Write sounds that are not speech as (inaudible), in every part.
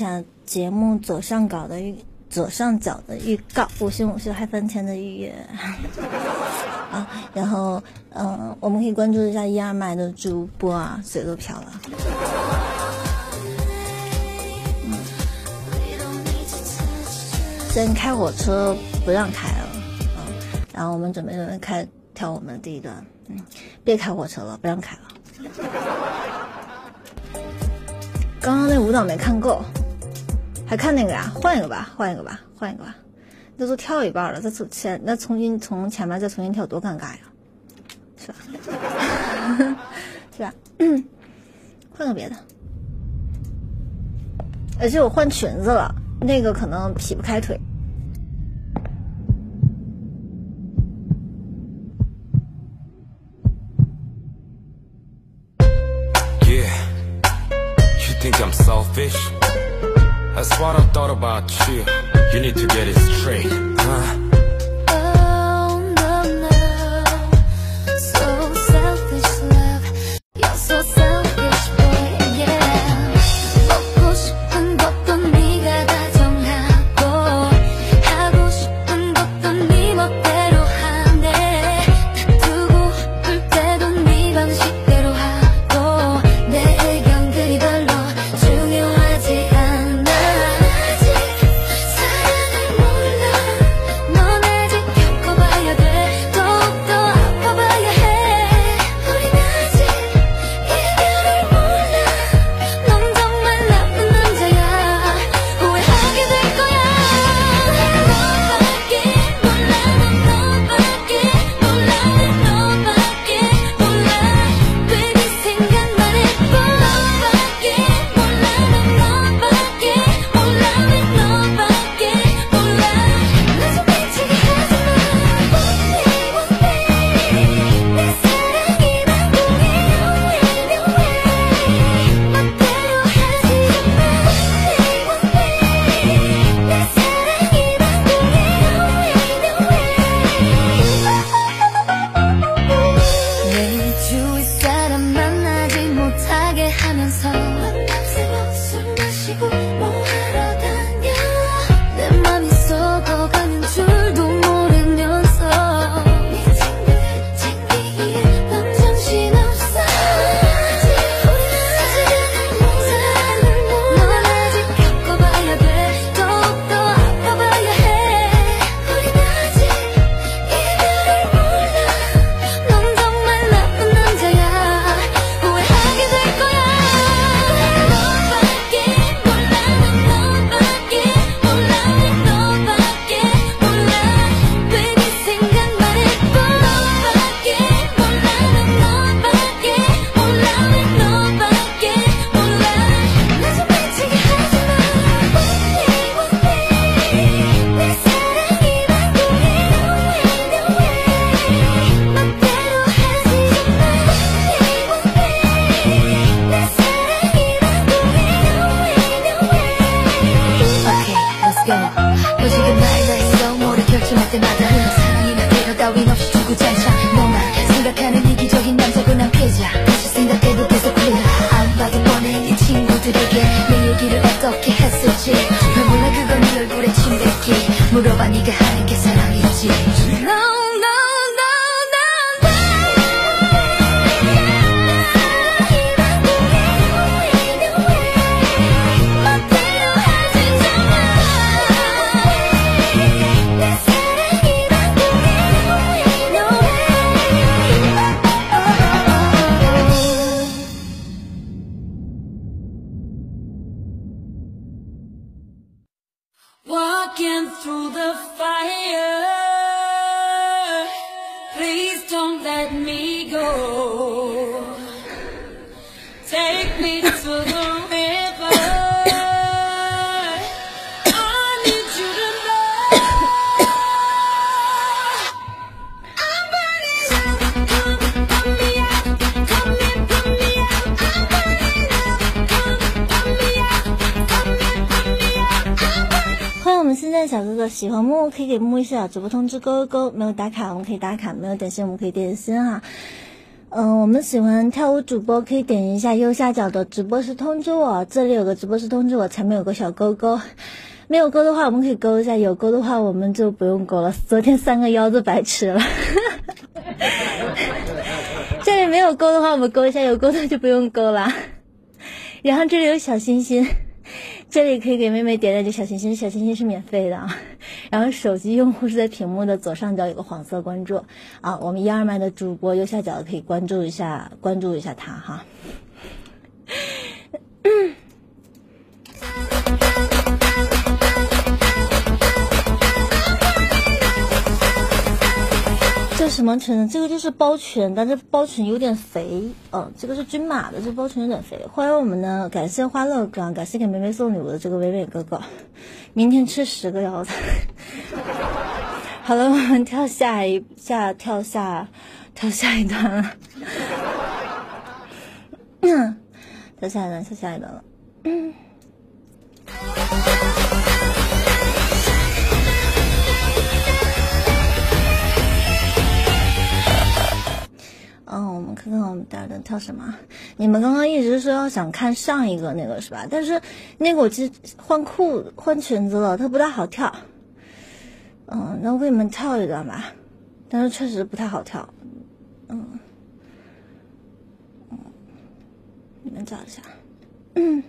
下节目左上角的预，左上角的预告，五星五星还分钱的预约 (laughs) 啊。然后嗯，我们可以关注一下一二麦的主播啊，嘴都瓢了。先开火车不让开了啊，然后我们准备准备开跳我们的第一段。嗯，别开火车了，不让开了。刚刚那舞蹈没看够。还看那个呀换一个吧换一个吧换一个吧。那都跳一半了再从前那重新从前面再重新跳多尴尬呀？是吧？(laughs) 是吧？嗯 (coughs) 换个别的。而且我换裙子了那个可能劈不开腿。Yeah you think i'm selfish That's what I thought about you You need to get it straight, huh? 小哥哥喜欢木木，可以给木木一下。主播通知勾勾勾，没有打卡我们可以打卡，没有点心我们可以点点心哈。嗯，我们喜欢跳舞主播可以点一下右下角的直播室通知我。这里有个直播室通知我，前面有个小勾勾，没有勾的话我们可以勾一下，有勾的话我们就不用勾了。昨天三个腰都白吃了，(laughs) 这里没有勾的话我们勾一下，有勾的就不用勾了。然后这里有小心心。这里可以给妹妹点点这小心心，小心心是免费的啊。(laughs) 然后手机用户是在屏幕的左上角有个黄色关注啊，我们一二麦的主播右下角可以关注一下，关注一下他哈。什么裙子？这个就是包裙，但是包裙有点肥，嗯，这个是均码的，这包裙有点肥。欢迎我们的，感谢欢乐哥，感谢给梅梅送礼物的这个伟伟哥哥，明天吃十个腰子。(laughs) 好了，我们跳下一下，跳下，跳下一段了。(coughs) 跳下一段，跳下一段了。嗯，嗯我们看看我们大家跳什么。你们刚刚一直说要想看上一个那个是吧？但是那个我其实换裤子换裙子了，它不太好跳。嗯，那我给你们跳一段吧，但是确实不太好跳。嗯，嗯，你们找一下。嗯。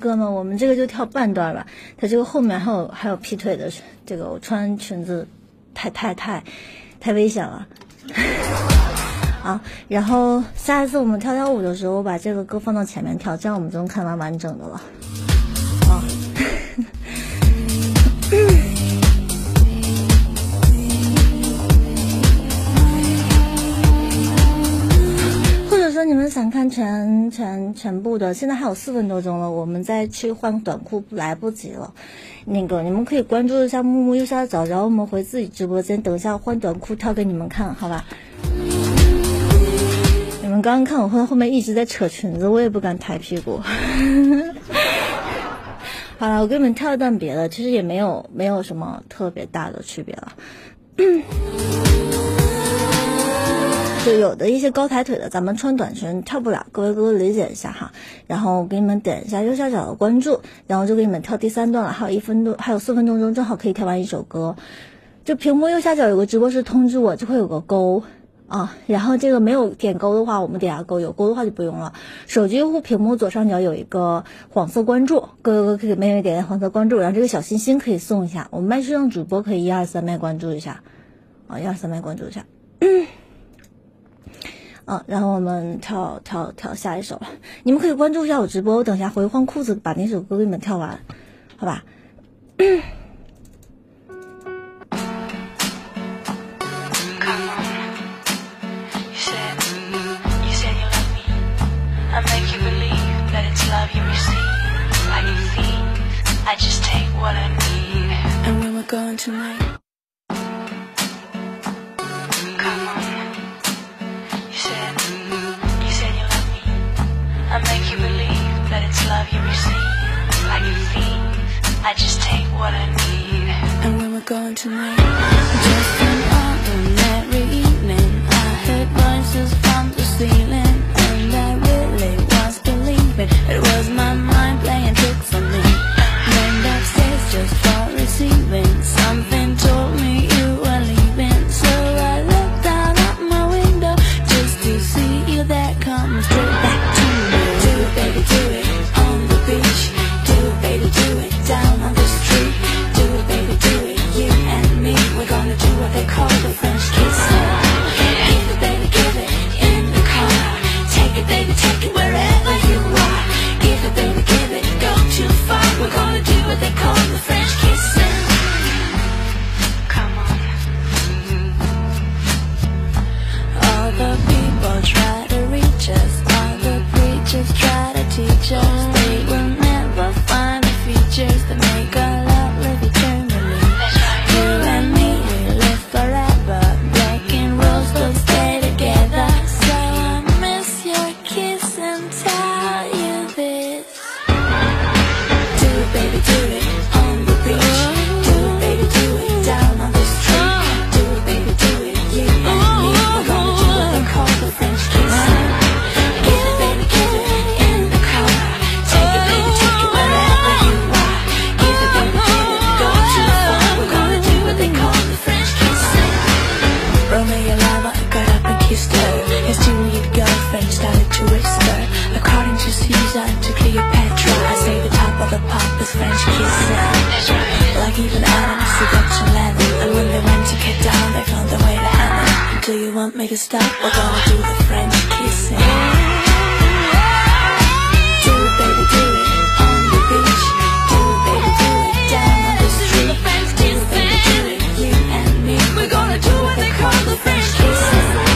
哥们，我们这个就跳半段吧。它这个后面还有还有劈腿的，这个我穿裙子太太太太危险了。(laughs) 啊，然后下一次我们跳跳舞的时候，我把这个歌放到前面跳，这样我们就能看完完整的了。你们想看全全全部的，现在还有四分多钟了，我们再去换短裤来不及了。那个你们可以关注一下木木右下角，然后我们回自己直播间，等一下换短裤跳给你们看，好吧？你们刚刚看我后后面一直在扯裙子，我也不敢抬屁股。(laughs) 好了，我给你们跳一段别的，其实也没有没有什么特别大的区别了。就有的一些高抬腿的，咱们穿短裙跳不了，各位哥哥理解一下哈。然后给你们点一下右下角的关注，然后就给你们跳第三段了，还有一分多，还有四分多钟，正好可以跳完一首歌。就屏幕右下角有个直播室通知我，就会有个勾啊，然后这个没有点勾的话，我们点下勾；有勾的话就不用了。手机用户屏幕左上角有一个黄色关注，各位哥哥可以给妹妹点点黄色关注，然后这个小心心可以送一下。我们麦序上主播可以一二三麦关注一下，啊，一二三麦关注一下。啊，然后我们跳跳跳下一首了。你们可以关注一下我直播，我等下回换裤子，把那首歌给你们跳完，好吧？Going tonight, I just take what I need. And when we're going tonight, kissed her. His girlfriend started to whisper. According to Caesar to the pop is French kissing Like even Adam, seduction landing And when they went to get down, they found their way to heaven. Do you want me to stop? We're gonna do the French kissing? Do it, baby, do it. On the beach. Do it, baby, do it. Down on the street. Do baby, do it. You and me. We're gonna do what they call the French kissing.